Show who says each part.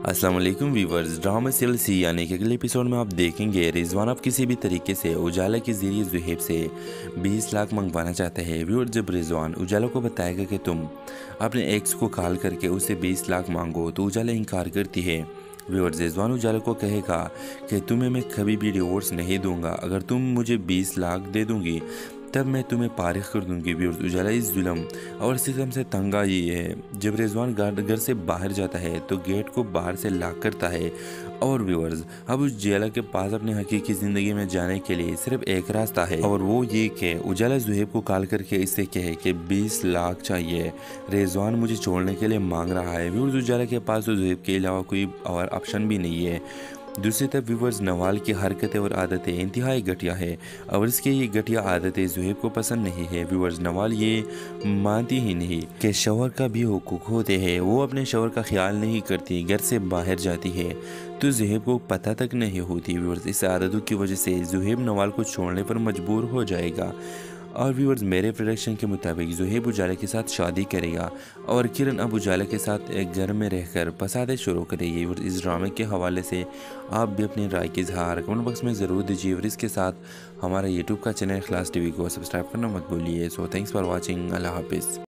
Speaker 1: अस्सलाम वालेकुम viewers drama serial सी यानी कि अगले एपिसोड में आप देखेंगे, रिजवान आप किसी भी तरीके से उजाला के ज़रिए जुहेब से 20 लाख मंगवाना चाहते हैं। व्यूअर जब रिजवान उजाला को बताएगा कि तुम अपने एक्स को कॉल करके उसे 20 लाख मांगो तो उजाला इनकार करती है। व्यूअर रिजवान उजाला को कहेगा कि तुम्हें मैं कभी भी डिवोर्स नहीं दूँगा। अगर तुम मुझे 20 लाख दे दूँगी तब मैं तुम्हें पारिख कर दूँगी व्यूर्स उजाला इस जुलम। और सिस्टम से तंगा ये है, जब रिजवान घर से बाहर जाता है तो गेट को बाहर से लाक करता है। और व्यूअर्स, अब उस उजाला के पास अपने हकीकी ज़िंदगी में जाने के लिए सिर्फ़ एक रास्ता है, और वो ये कि उजाला जुहेब को कॉल करके इससे कहे कि 20 लाख चाहिए। रेजवान मुझे छोड़ने के लिए मांग रहा है व्यूअर्स उजाला के पास तो जुहेब के अलावा कोई और ऑप्शन भी नहीं है। दूसरी तरफ़ व्यूवर्स नवाल की हरकतें और आदतें इंतहाई घटिया है। और इसके ये घटिया आदतें जुहेब को पसंद नहीं है। व्यूवर्स नवाल ये मानती ही नहीं कि शोहर का भी हकूक होते हैं। वो अपने शोहर का ख्याल नहीं करती, घर से बाहर जाती है। तो जुहेब को पता तक नहीं होती। व्यूवर्स इस आदतों की वजह से जुहेब नवाल को छोड़ने पर मजबूर हो जाएगा। और व्यूअर्स मेरे प्रोडक्शन के मुताबिक जुहेब उजाला के साथ शादी करेगा और किरण अब उजाला के साथ एक घर में रहकर पसादे शुरू करेगी। और इस ड्रामे के हवाले से आप भी अपनी राय की इजहार कमेंट बॉक्स में ज़रूर दीजिए और इसके साथ हमारे यूट्यूब का चैनल खलास टी को सब्सक्राइब करना मत भूलिए। सो थैंक्स फॉर वॉचिंग अल्लाह हाफिज़।